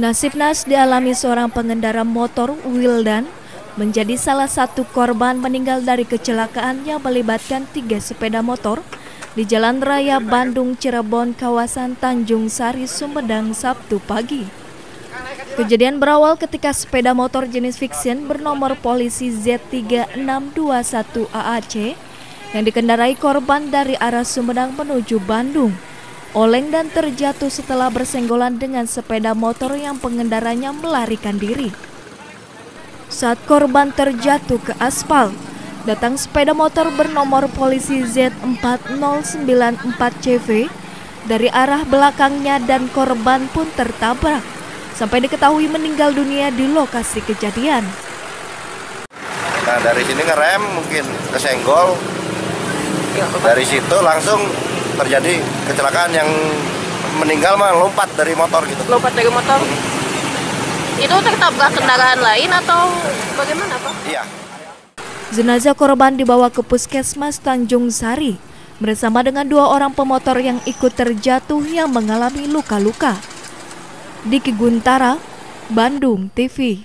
Nasib nas dialami seorang pengendara motor Wildan menjadi salah satu korban meninggal dari kecelakaan yang melibatkan tiga sepeda motor di Jalan Raya Bandung Cirebon kawasan Tanjung Sari Sumedang Sabtu pagi. Kejadian berawal ketika sepeda motor jenis Fiction bernomor polisi Z3621 AAC yang dikendarai korban dari arah Sumedang menuju Bandung oleng dan terjatuh setelah bersenggolan dengan sepeda motor yang pengendaranya melarikan diri. Saat korban terjatuh ke aspal, datang sepeda motor bernomor polisi Z4094CV dari arah belakangnya dan korban pun tertabrak sampai diketahui meninggal dunia di lokasi kejadian. Nah dari sini ngerem mungkin kesenggol, dari situ langsung terjadi kecelakaan yang meninggal mah lompat dari motor gitu. Lompat dari motor? Itu tertabrak kendaraan lain atau bagaimana Pak? Iya. Jenazah korban dibawa ke puskesmas Tanjung Sari bersama dengan dua orang pemotor yang ikut terjatuh yang mengalami luka-luka. Diki Guntara, Bandung TV.